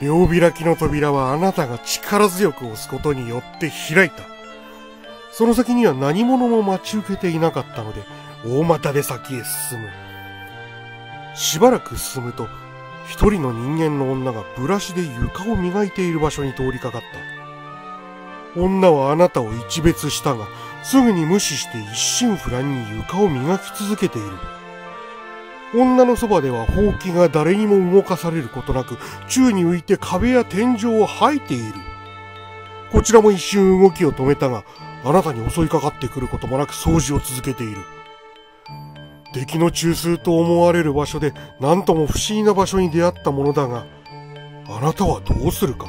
両開きの扉はあなたが力強く押すことによって開いた。その先には何者も待ち受けていなかったので、大股で先へ進む。しばらく進むと、一人の人間の女がブラシで床を磨いている場所に通りかかった。女はあなたを一別したが、すぐに無視して一心不乱に床を磨き続けている。女のそばではほうきが誰にも動かされることなく、宙に浮いて壁や天井を吐いている。こちらも一瞬動きを止めたが、あなたに襲いかかってくることもなく掃除を続けている。敵の中枢と思われる場所で何とも不思議な場所に出会ったものだが、あなたはどうするか？